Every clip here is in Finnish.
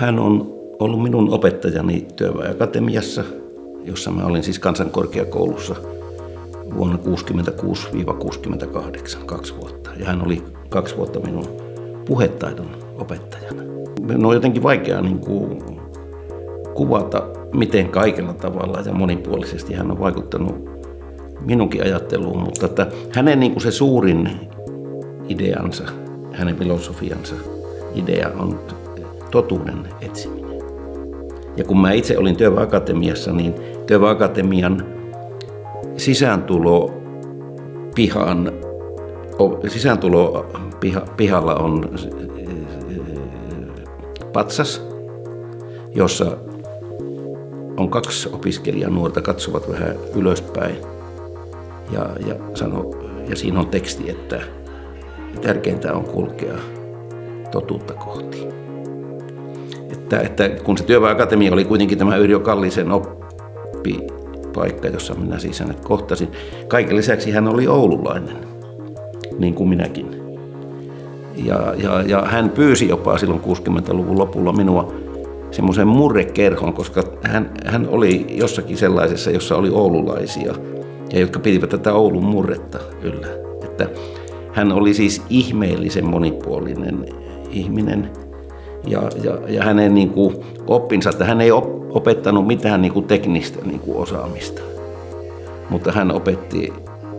hän on ollut minun opettajani työväenakatemiassa, jossa mä olin siis kansankorkeakoulussa vuonna 1966-68, kaksi vuotta. Ja hän oli kaksi vuotta minun puhetaidon opettajana. Minun on jotenkin vaikea niin kuin, kuvata, miten kaikella tavalla ja monipuolisesti hän on vaikuttanut minunkin ajatteluun, mutta että hänen niin kuin se suurin ideansa, hänen filosofiansa idea on totuuden etsiminen. Ja kun mä itse olin Työväakatemiassa, niin Työväakatemian sisääntulo pihan, sisääntulo piha, pihalla on patsas, jossa on kaksi opiskelijaa nuorta katsovat vähän ylöspäin ja, ja, sano, ja siinä on teksti, että tärkeintä on kulkea totuutta kohti. Että, että kun se työväakatemia oli kuitenkin tämä Yrjö Kallisen oppipaikka, jossa minä siis hänet kohtasin. Kaiken lisäksi hän oli oululainen, niin kuin minäkin. Ja, ja, ja hän pyysi jopa silloin 60-luvun lopulla minua semmoisen murrekerhon, koska hän, hän oli jossakin sellaisessa, jossa oli oululaisia ja jotka pitivät tätä Oulun murretta yllä. Että hän oli siis ihmeellisen monipuolinen ihminen ja, ja, ja hänen niin kuin, oppinsa, että hän ei opettanut mitään niin kuin, teknistä niin kuin, osaamista, mutta hän opetti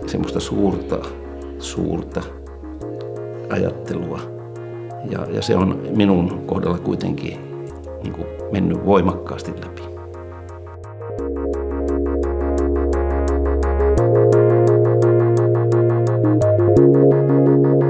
semmoista suurta, suurta ajattelua. Ja, ja se on minun kohdalla kuitenkin niin kuin, mennyt voimakkaasti läpi. thank you